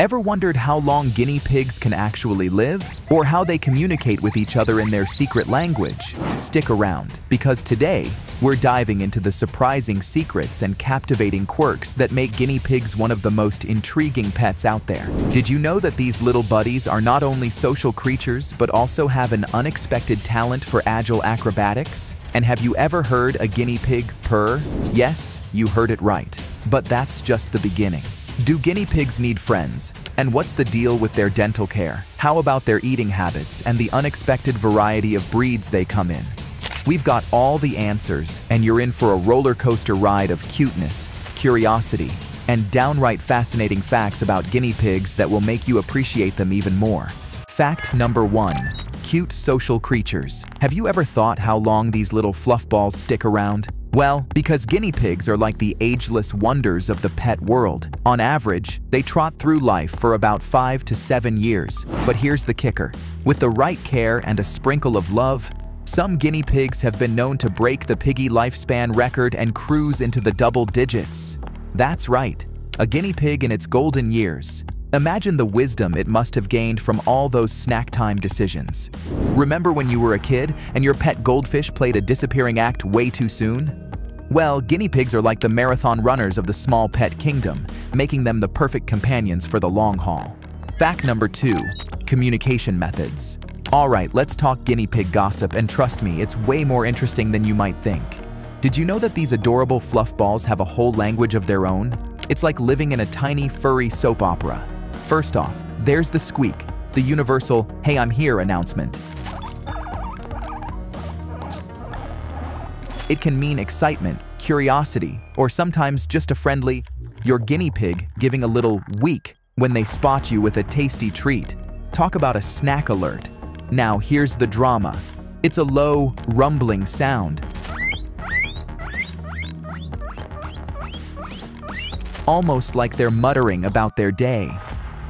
Ever wondered how long guinea pigs can actually live? Or how they communicate with each other in their secret language? Stick around, because today, we're diving into the surprising secrets and captivating quirks that make guinea pigs one of the most intriguing pets out there. Did you know that these little buddies are not only social creatures, but also have an unexpected talent for agile acrobatics? And have you ever heard a guinea pig purr? Yes, you heard it right. But that's just the beginning. Do guinea pigs need friends? And what's the deal with their dental care? How about their eating habits and the unexpected variety of breeds they come in? We've got all the answers, and you're in for a roller coaster ride of cuteness, curiosity, and downright fascinating facts about guinea pigs that will make you appreciate them even more. Fact number one, cute social creatures. Have you ever thought how long these little fluff balls stick around? Well, because guinea pigs are like the ageless wonders of the pet world. On average, they trot through life for about 5 to 7 years. But here's the kicker. With the right care and a sprinkle of love, some guinea pigs have been known to break the piggy lifespan record and cruise into the double digits. That's right, a guinea pig in its golden years. Imagine the wisdom it must have gained from all those snack time decisions. Remember when you were a kid and your pet goldfish played a disappearing act way too soon? Well, guinea pigs are like the marathon runners of the small pet kingdom, making them the perfect companions for the long haul. Fact number two, communication methods. All right, let's talk guinea pig gossip, and trust me, it's way more interesting than you might think. Did you know that these adorable fluff balls have a whole language of their own? It's like living in a tiny, furry soap opera. First off, there's the squeak, the universal, hey I'm here announcement. It can mean excitement, curiosity, or sometimes just a friendly, your guinea pig giving a little wheek when they spot you with a tasty treat. Talk about a snack alert. Now here's the drama. It's a low, rumbling sound. Almost like they're muttering about their day.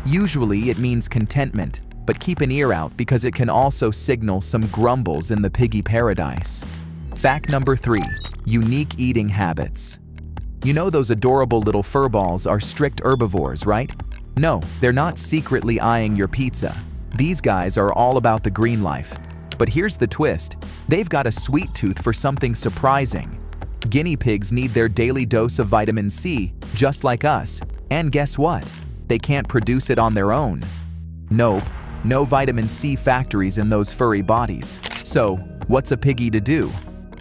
Usually it means contentment, but keep an ear out because it can also signal some grumbles in the piggy paradise. Fact number three, unique eating habits. You know those adorable little furballs are strict herbivores, right? No, they're not secretly eyeing your pizza. These guys are all about the green life. But here's the twist, they've got a sweet tooth for something surprising. Guinea pigs need their daily dose of vitamin C, just like us. And guess what? They can't produce it on their own. Nope, no vitamin C factories in those furry bodies. So, what's a piggy to do?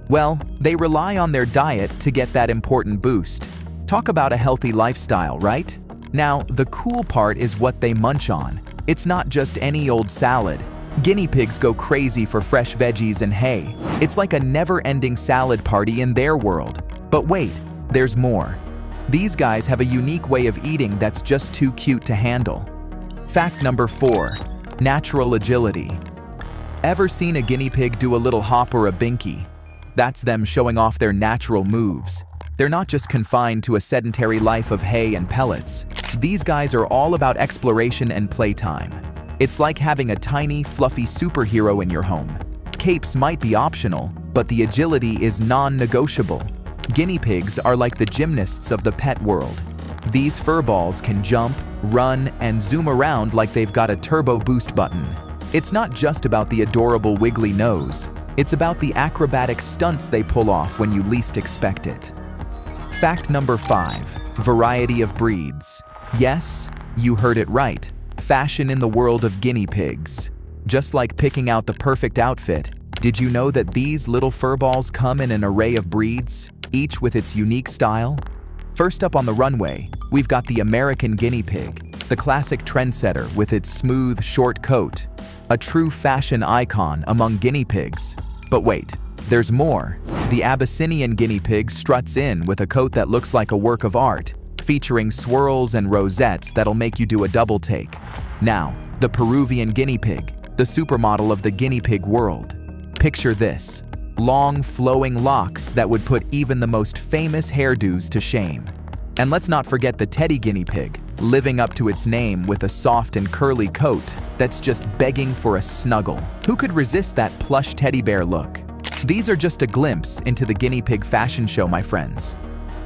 Well, they rely on their diet to get that important boost. Talk about a healthy lifestyle, right? Now, the cool part is what they munch on. It's not just any old salad. Guinea pigs go crazy for fresh veggies and hay. It's like a never-ending salad party in their world. But wait, there's more. These guys have a unique way of eating that's just too cute to handle. Fact number 4. Natural agility. Ever seen a guinea pig do a little hop or a binky? That's them showing off their natural moves. They're not just confined to a sedentary life of hay and pellets. These guys are all about exploration and playtime. It's like having a tiny, fluffy superhero in your home. Capes might be optional, but the agility is non-negotiable. Guinea pigs are like the gymnasts of the pet world. These furballs can jump, run, and zoom around like they've got a turbo boost button. It's not just about the adorable wiggly nose. It's about the acrobatic stunts they pull off when you least expect it. Fact number 5. Variety of breeds. Yes, you heard it right. Fashion in the world of guinea pigs. Just like picking out the perfect outfit, did you know that these little furballs come in an array of breeds? Each with its unique style? First up on the runway, we've got the American guinea pig, the classic trendsetter with its smooth, short coat, a true fashion icon among guinea pigs. But wait, there's more. The Abyssinian guinea pig struts in with a coat that looks like a work of art, featuring swirls and rosettes that'll make you do a double take. Now, the Peruvian guinea pig, the supermodel of the guinea pig world. Picture this, long flowing locks that would put even the most famous hairdos to shame. And let's not forget the teddy guinea pig, living up to its name with a soft and curly coat that's just begging for a snuggle. Who could resist that plush teddy bear look? These are just a glimpse into the guinea pig fashion show, my friends.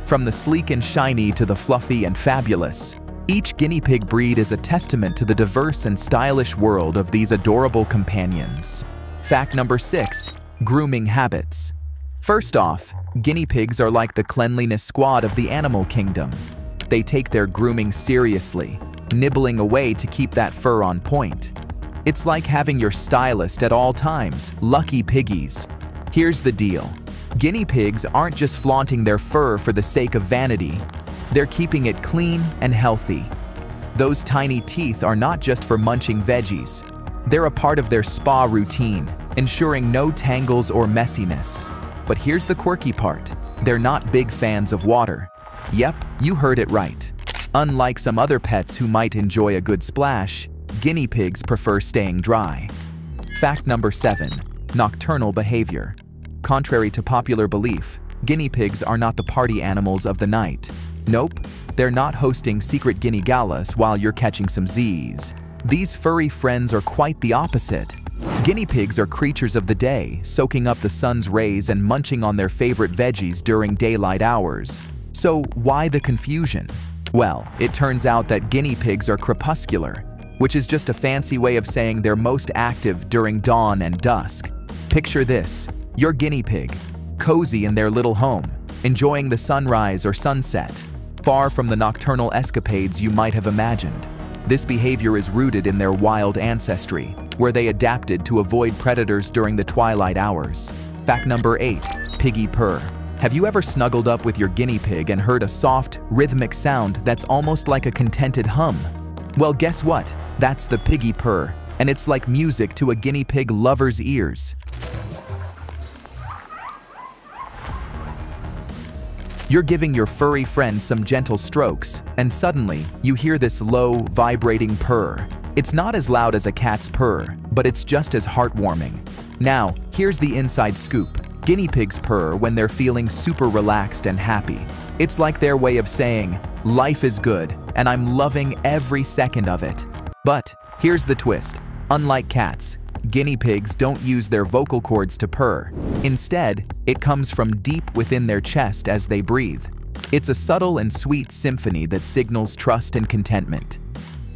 From the sleek and shiny to the fluffy and fabulous, Each guinea pig breed is a testament to the diverse and stylish world of these adorable companions. Fact number 6. Grooming Habits First off, guinea pigs are like the cleanliness squad of the animal kingdom. They take their grooming seriously, nibbling away to keep that fur on point. It's like having your stylist at all times, lucky piggies. Here's the deal. Guinea pigs aren't just flaunting their fur for the sake of vanity. They're keeping it clean and healthy. Those tiny teeth are not just for munching veggies. They're a part of their spa routine, ensuring no tangles or messiness. But here's the quirky part. They're not big fans of water. Yep, you heard it right. Unlike some other pets who might enjoy a good splash, guinea pigs prefer staying dry. Fact number 7. Nocturnal behavior. Contrary to popular belief, guinea pigs are not the party animals of the night. Nope, they're not hosting secret guinea galas while you're catching some Z's. These furry friends are quite the opposite. Guinea pigs are creatures of the day, soaking up the sun's rays and munching on their favorite veggies during daylight hours. So why the confusion? Well, it turns out that guinea pigs are crepuscular, which is just a fancy way of saying they're most active during dawn and dusk. Picture this, your guinea pig, cozy in their little home, enjoying the sunrise or sunset, far from the nocturnal escapades you might have imagined. This behavior is rooted in their wild ancestry, where they adapted to avoid predators during the twilight hours. Fact number 8. Piggy Purr Have you ever snuggled up with your guinea pig and heard a soft, rhythmic sound that's almost like a contented hum? Well, guess what? That's the piggy purr, and it's like music to a guinea pig lover's ears. You're giving your furry friend some gentle strokes, and suddenly, you hear this low, vibrating purr. It's not as loud as a cat's purr, but it's just as heartwarming. Now, here's the inside scoop. Guinea pigs purr when they're feeling super relaxed and happy. It's like their way of saying, life is good, and I'm loving every second of it. But here's the twist. Unlike cats, guinea pigs don't use their vocal cords to purr. Instead, it comes from deep within their chest as they breathe. It's a subtle and sweet symphony that signals trust and contentment.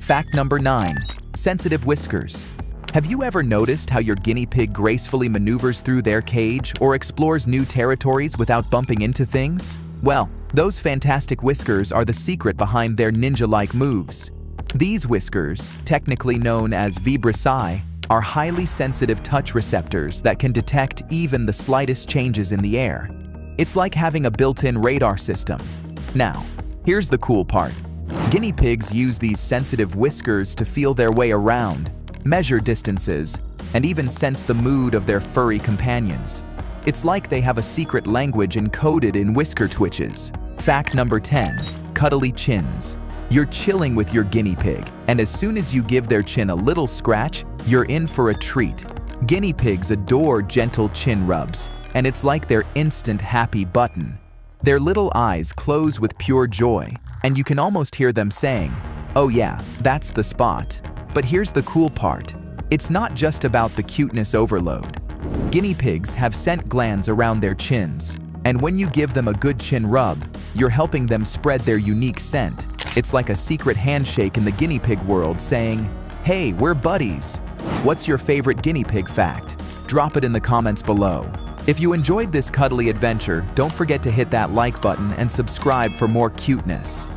Fact number 9. Sensitive Whiskers Have you ever noticed how your guinea pig gracefully maneuvers through their cage or explores new territories without bumping into things? Well, those fantastic whiskers are the secret behind their ninja-like moves. These whiskers, technically known as vibrissae, are highly sensitive touch receptors that can detect even the slightest changes in the air. It's like having a built-in radar system. Now, here's the cool part. Guinea pigs use these sensitive whiskers to feel their way around, measure distances, and even sense the mood of their furry companions. It's like they have a secret language encoded in whisker twitches. Fact number 10. Cuddly chins. You're chilling with your guinea pig, and as soon as you give their chin a little scratch, you're in for a treat. Guinea pigs adore gentle chin rubs, and it's like their instant happy button. Their little eyes close with pure joy, and you can almost hear them saying, oh yeah, that's the spot. But here's the cool part. It's not just about the cuteness overload. Guinea pigs have scent glands around their chins, and when you give them a good chin rub, you're helping them spread their unique scent it's like a secret handshake in the guinea pig world saying, hey, we're buddies. What's your favorite guinea pig fact? Drop it in the comments below. If you enjoyed this cuddly adventure, don't forget to hit that like button and subscribe for more cuteness.